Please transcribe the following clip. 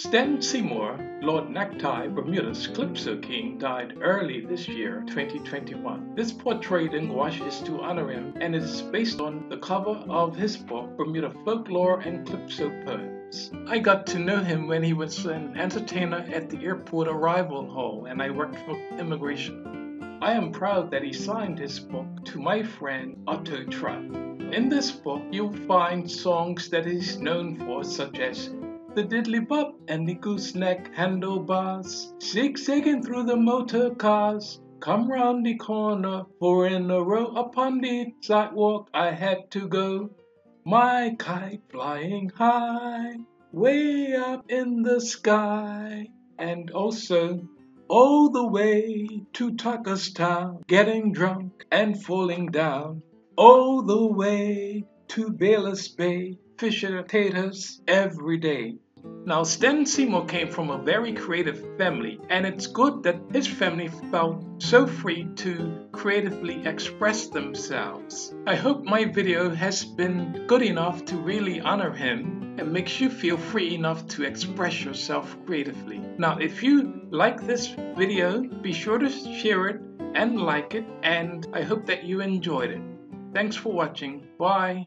Stan Seymour, Lord Necktie, Bermuda's Calypso King, died early this year, 2021. This portrait in gouache is to honor him and is based on the cover of his book, Bermuda Folklore and Calypso Poems. I got to know him when he was an entertainer at the airport arrival hall and I worked for immigration. I am proud that he signed his book to my friend Otto Trott. In this book, you'll find songs that he's known for, such as the diddly bop and the gooseneck handlebars, zigzagging through the motor cars. Come round the corner, four in a row upon the sidewalk I had to go. My kite flying high, way up in the sky. And also, all the way to Tucker's Town, getting drunk and falling down. All the way to Bailey's Bay, fishing potatoes every day. Now, Stan Seymour came from a very creative family, and it's good that his family felt so free to creatively express themselves. I hope my video has been good enough to really honor him and makes you feel free enough to express yourself creatively. Now, if you like this video, be sure to share it and like it, and I hope that you enjoyed it. Thanks for watching. Bye.